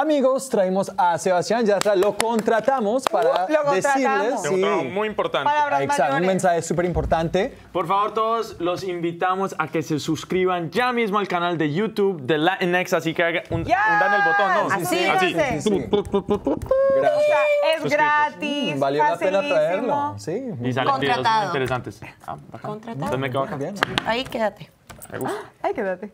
Amigos, traemos a Sebastián Yatra, lo contratamos uh, para Uh, lo decirles contratamos. Un muy importante. Exacto, un mensaje súper importante. Por favor, todos los invitamos a que se suscriban ya mismo al canal de YouTube de Latinx, así que hagan un, Ya. hundan el botón, ¿no? Así, así. sí, sí. Gracias. es gratis, Valió la pena traerlo. Sí. Y salen videos muy interesantes. Ah. Contratado. Entonces me quedo acá. Bien. Ahí quédate. Me gusta. Quédate.